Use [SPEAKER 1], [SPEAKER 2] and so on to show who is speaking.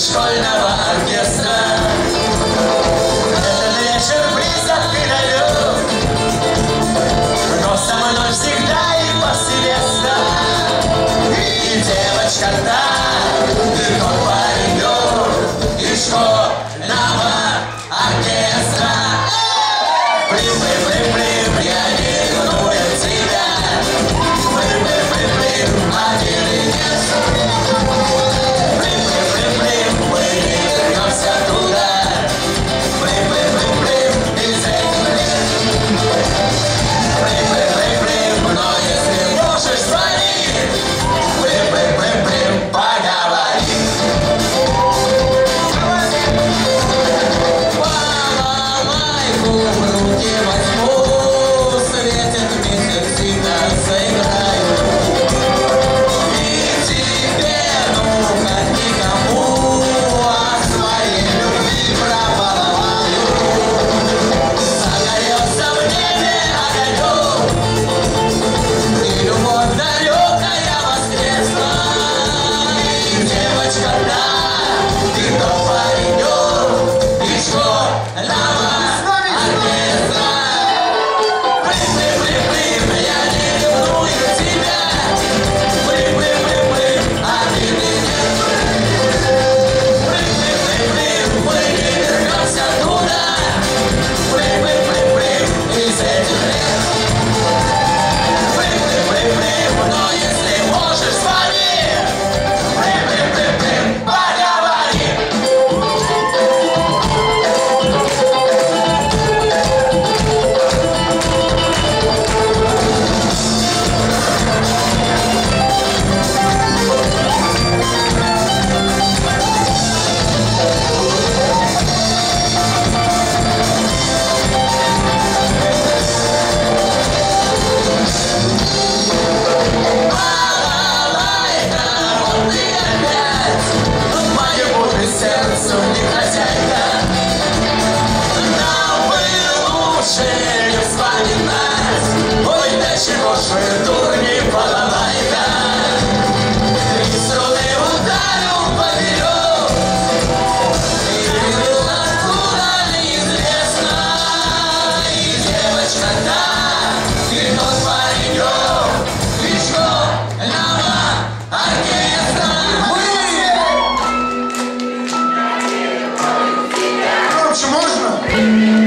[SPEAKER 1] Szkolna orkiestra 夜晚风。
[SPEAKER 2] Короче, можно?